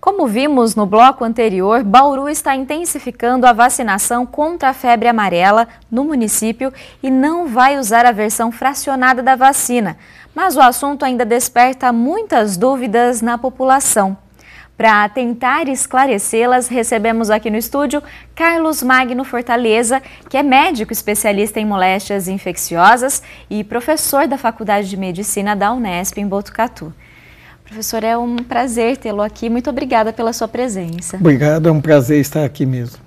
Como vimos no bloco anterior, Bauru está intensificando a vacinação contra a febre amarela no município e não vai usar a versão fracionada da vacina. Mas o assunto ainda desperta muitas dúvidas na população. Para tentar esclarecê-las, recebemos aqui no estúdio Carlos Magno Fortaleza, que é médico especialista em moléstias infecciosas e professor da Faculdade de Medicina da Unesp em Botucatu. Professor, é um prazer tê-lo aqui. Muito obrigada pela sua presença. Obrigado, é um prazer estar aqui mesmo.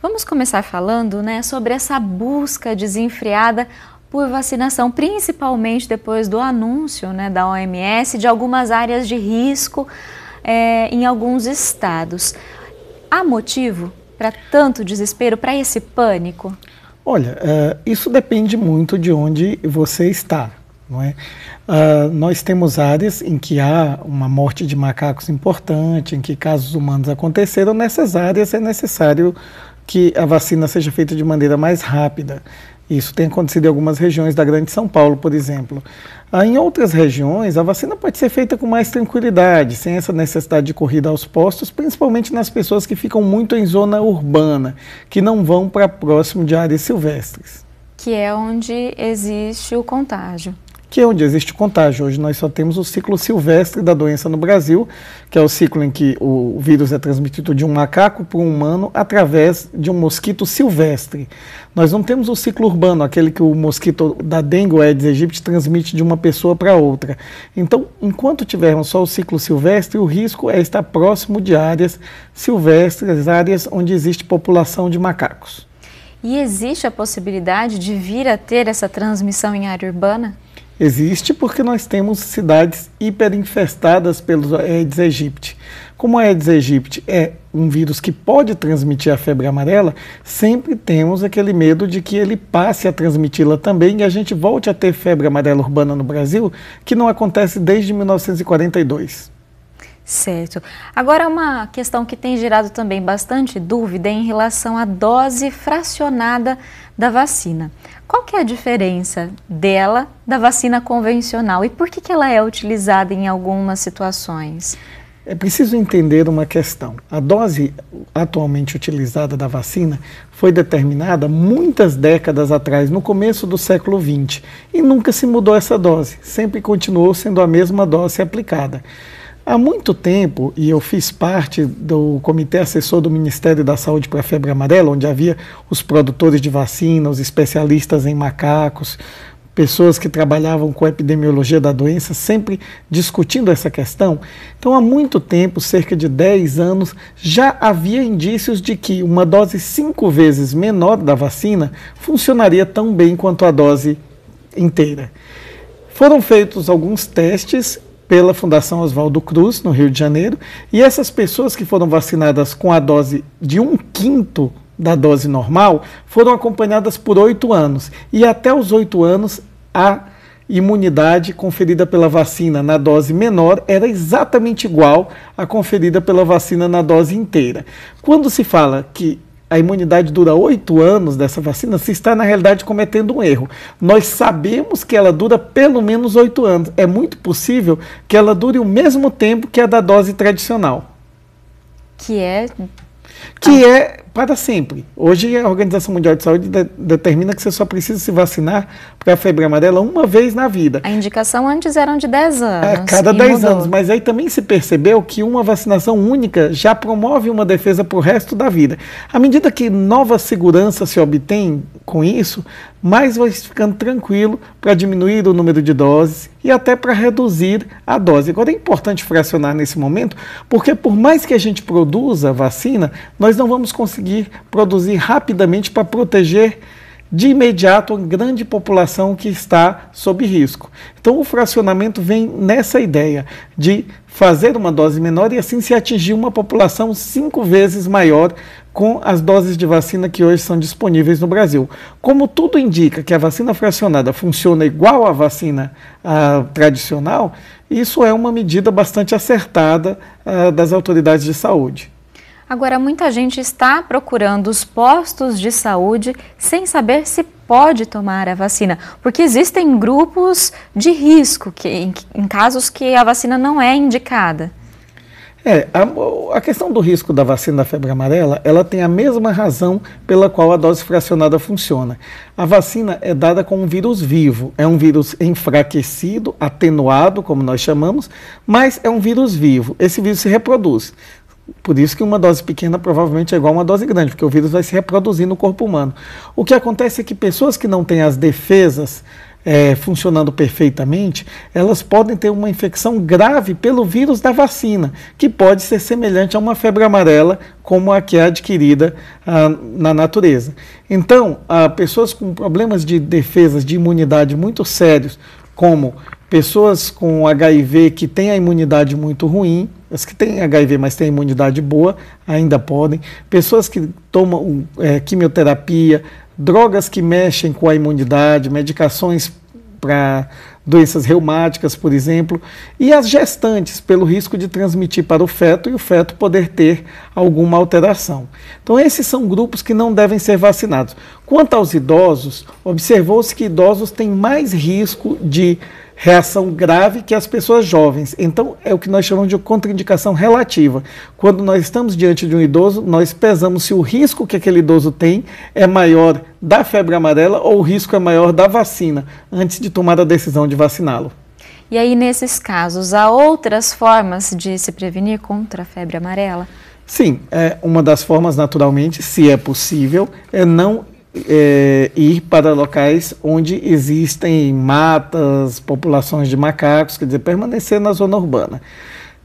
Vamos começar falando né, sobre essa busca desenfreada por vacinação, principalmente depois do anúncio né, da OMS de algumas áreas de risco é, em alguns estados. Há motivo para tanto desespero, para esse pânico? Olha, uh, isso depende muito de onde você está. Não é? Uh, nós temos áreas em que há uma morte de macacos importante, em que casos humanos aconteceram. Nessas áreas é necessário que a vacina seja feita de maneira mais rápida. Isso tem acontecido em algumas regiões da Grande São Paulo, por exemplo. Ah, em outras regiões, a vacina pode ser feita com mais tranquilidade, sem essa necessidade de corrida aos postos, principalmente nas pessoas que ficam muito em zona urbana, que não vão para próximo de áreas silvestres. Que é onde existe o contágio que é onde existe contágio. Hoje nós só temos o ciclo silvestre da doença no Brasil, que é o ciclo em que o vírus é transmitido de um macaco para um humano através de um mosquito silvestre. Nós não temos o ciclo urbano, aquele que o mosquito da dengue ou Aedes aegypti transmite de uma pessoa para outra. Então, enquanto tivermos só o ciclo silvestre, o risco é estar próximo de áreas silvestres, áreas onde existe população de macacos. E existe a possibilidade de vir a ter essa transmissão em área urbana? Existe porque nós temos cidades hiperinfestadas pelos Aedes aegypti. Como a Aedes aegypti é um vírus que pode transmitir a febre amarela, sempre temos aquele medo de que ele passe a transmiti-la também e a gente volte a ter febre amarela urbana no Brasil, que não acontece desde 1942. Certo. Agora, uma questão que tem gerado também bastante dúvida é em relação à dose fracionada da vacina. Qual que é a diferença dela da vacina convencional e por que, que ela é utilizada em algumas situações? É preciso entender uma questão. A dose atualmente utilizada da vacina foi determinada muitas décadas atrás, no começo do século XX, e nunca se mudou essa dose, sempre continuou sendo a mesma dose aplicada. Há muito tempo, e eu fiz parte do comitê assessor do Ministério da Saúde para a febre amarela, onde havia os produtores de vacina, os especialistas em macacos, pessoas que trabalhavam com a epidemiologia da doença, sempre discutindo essa questão. Então, há muito tempo, cerca de 10 anos, já havia indícios de que uma dose cinco vezes menor da vacina funcionaria tão bem quanto a dose inteira. Foram feitos alguns testes pela Fundação Oswaldo Cruz, no Rio de Janeiro, e essas pessoas que foram vacinadas com a dose de um quinto da dose normal foram acompanhadas por oito anos. E até os oito anos, a imunidade conferida pela vacina na dose menor era exatamente igual à conferida pela vacina na dose inteira. Quando se fala que a imunidade dura oito anos dessa vacina, se está na realidade cometendo um erro. Nós sabemos que ela dura pelo menos oito anos. É muito possível que ela dure o mesmo tempo que a da dose tradicional. Que é. Que ah. é para sempre. Hoje a Organização Mundial de Saúde de, determina que você só precisa se vacinar para a febre amarela uma vez na vida. A indicação antes era de 10 anos. A cada 10 anos, mas aí também se percebeu que uma vacinação única já promove uma defesa para o resto da vida. À medida que nova segurança se obtém com isso, mais vai ficando tranquilo para diminuir o número de doses e até para reduzir a dose. Agora é importante fracionar nesse momento, porque por mais que a gente produza vacina, nós não vamos conseguir produzir rapidamente para proteger de imediato a grande população que está sob risco. Então, o fracionamento vem nessa ideia de fazer uma dose menor e assim se atingir uma população cinco vezes maior com as doses de vacina que hoje são disponíveis no Brasil. Como tudo indica que a vacina fracionada funciona igual à vacina uh, tradicional, isso é uma medida bastante acertada uh, das autoridades de saúde. Agora, muita gente está procurando os postos de saúde sem saber se pode tomar a vacina, porque existem grupos de risco que, em, em casos que a vacina não é indicada. É, a, a, questão do risco da vacina da febre amarela, ela tem a mesma razão pela qual a dose fracionada funciona. A vacina é dada com um vírus vivo, é um vírus enfraquecido, atenuado, como nós chamamos, mas é um vírus vivo. Esse vírus se reproduz. Por isso que uma dose pequena provavelmente é igual a uma dose grande, porque o vírus vai se reproduzir no corpo humano. O que acontece é que pessoas que não têm as defesas é, funcionando perfeitamente, elas podem ter uma infecção grave pelo vírus da vacina, que pode ser semelhante a uma febre amarela, como a que é adquirida ah, na natureza. Então, ah, pessoas com problemas de defesas, de imunidade muito sérios, como pessoas com HIV que têm a imunidade muito ruim, as que têm HIV, mas têm imunidade boa, ainda podem. Pessoas que tomam é, quimioterapia, drogas que mexem com a imunidade, medicações para doenças reumáticas, por exemplo, e as gestantes, pelo risco de transmitir para o feto e o feto poder ter alguma alteração. Então, esses são grupos que não devem ser vacinados. Quanto aos idosos, observou-se que idosos têm mais risco de reação grave que as pessoas jovens. Então, é o que nós chamamos de contraindicação relativa. Quando nós estamos diante de um idoso, nós pesamos se o risco que aquele idoso tem é maior da febre amarela ou o risco é maior da vacina, antes de tomar a decisão de vaciná-lo. E aí, nesses casos, há outras formas de se prevenir contra a febre amarela? Sim, é, uma das formas, naturalmente, se é possível, é não é, ir para locais onde existem matas, populações de macacos, quer dizer, permanecer na zona urbana.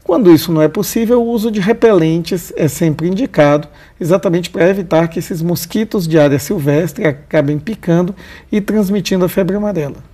Quando isso não é possível, o uso de repelentes é sempre indicado, exatamente para evitar que esses mosquitos de área silvestre acabem picando e transmitindo a febre amarela.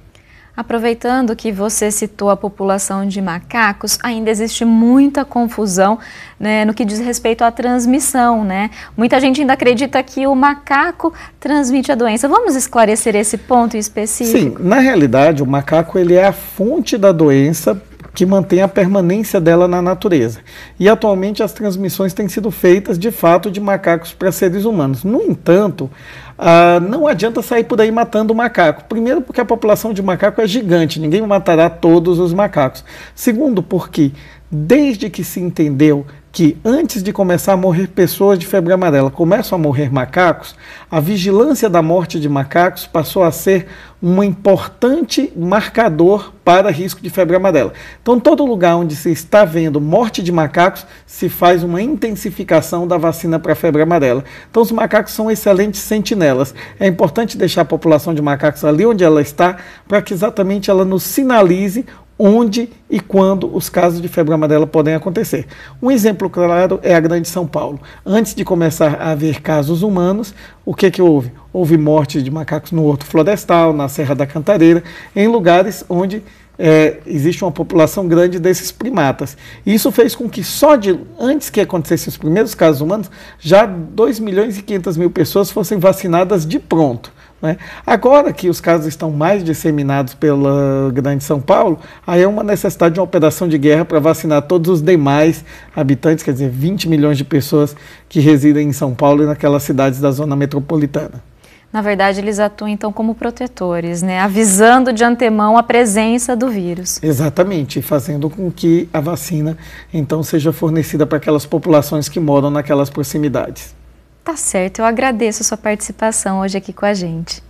Aproveitando que você citou a população de macacos, ainda existe muita confusão né, no que diz respeito à transmissão. Né? Muita gente ainda acredita que o macaco transmite a doença. Vamos esclarecer esse ponto específico? Sim, na realidade, o macaco ele é a fonte da doença que mantém a permanência dela na natureza. E atualmente as transmissões têm sido feitas de fato de macacos para seres humanos. No entanto, ah, não adianta sair por aí matando o macaco. Primeiro, porque a população de macaco é gigante, ninguém matará todos os macacos. Segundo, porque desde que se entendeu que antes de começar a morrer pessoas de febre amarela, começam a morrer macacos, a vigilância da morte de macacos passou a ser um importante marcador para risco de febre amarela. Então, todo lugar onde se está vendo morte de macacos, se faz uma intensificação da vacina para febre amarela. Então, os macacos são excelentes sentinelas. É importante deixar a população de macacos ali onde ela está, para que exatamente ela nos sinalize onde e quando os casos de febre amarela podem acontecer. Um exemplo claro é a Grande São Paulo. Antes de começar a haver casos humanos, o que, que houve? Houve morte de macacos no Horto Florestal, na Serra da Cantareira, em lugares onde é, existe uma população grande desses primatas. Isso fez com que só de antes que acontecessem os primeiros casos humanos, já 2 milhões e 500 mil pessoas fossem vacinadas de pronto. Né? Agora que os casos estão mais disseminados pela Grande São Paulo, aí é uma necessidade de uma operação de guerra para vacinar todos os demais habitantes, quer dizer, 20 milhões de pessoas que residem em São Paulo e naquelas cidades da zona metropolitana. Na verdade, eles atuam então como protetores, né? avisando de antemão a presença do vírus. Exatamente, fazendo com que a vacina então seja fornecida para aquelas populações que moram naquelas proximidades. Tá certo, eu agradeço a sua participação hoje aqui com a gente.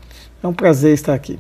É um prazer estar aqui.